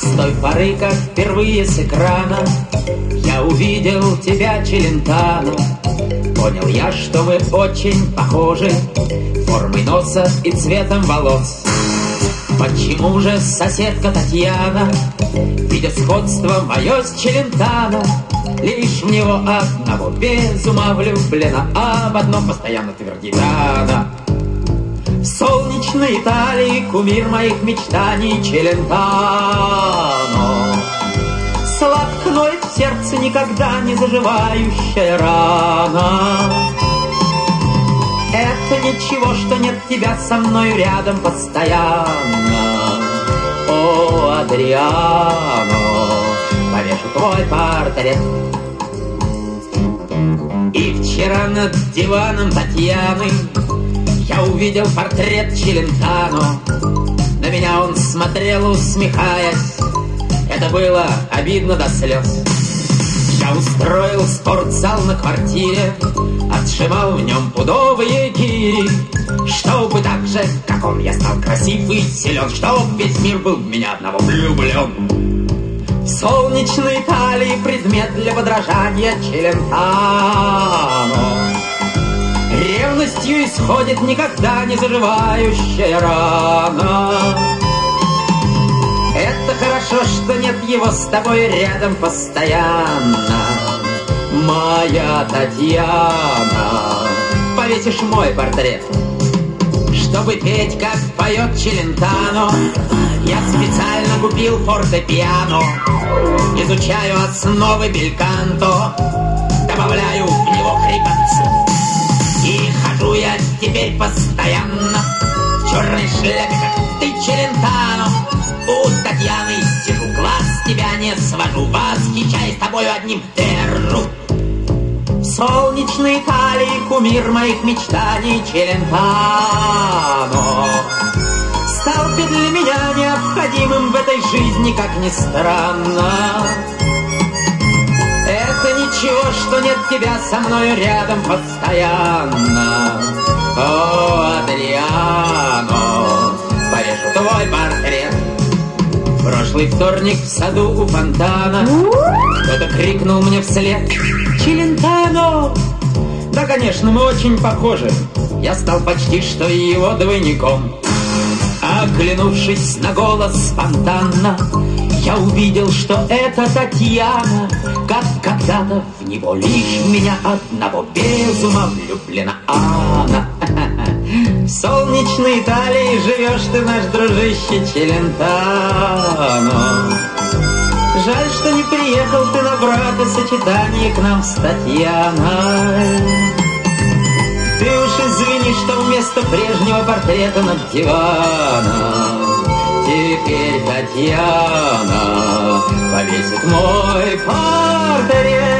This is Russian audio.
С той поры, как впервые с экрана Я увидел тебя, Челентано Понял я, что мы очень похожи Формой носа и цветом волос. Почему же соседка Татьяна Видя сходство мое с Челентано? Лишь в него одного без ума влюблена А об одном постоянно твердит В солнечной Италии кумир моих мечтаний Челентано Сладко ноет в сердце никогда не заживающая рана Это ничего, что нет тебя со мною рядом постоянно. О, Адриано, повешу твой портрет. И вчера над диваном Татьяны Я увидел портрет Челентано На меня он смотрел, усмехаясь это было обидно до слез. Я устроил спортзал на квартире, Отшивал в нем пудовые гири, Чтобы так же, как он, я стал красив и силен, Чтоб весь мир был в меня одного влюблен. Солнечной Италии предмет для подражания Челентано. Ревностью исходит никогда не заживающая рана. Это хорошо, что нет его с тобой рядом постоянно. Моя Татьяна Повесишь мой портрет Чтобы петь, как поет Челентано. Я специально купил фортепиано Изучаю основы бельканто Добавляю в него хрипотцу Челентано у Татьяны сижу, глаз тебя не свожу, восхищаясь тобою одним держу. В солнечной Италии кумир моих мечтаний Челентано Стал ты для меня необходимым в этой жизни, как ни странно. Это ничего, что нет тебя со мною рядом постоянно. О, Прошлый вторник в саду у фонтана. Кто-то крикнул мне вслед. Челентано! Да, конечно, мы очень похожи Я стал почти что его двойником. Оглянувшись на голос спонтанно Я увидел, что это Татьяна Как когда-то в него лишь меня одного Без ума влюблена она солнечной Италии живешь ты, наш дружище Челентано. Жаль, что не приехал ты на бракосочетание к нам с Татьяной. Ты уж извини, что вместо прежнего портрета над диваном Теперь Татьяна повесит мой портрет.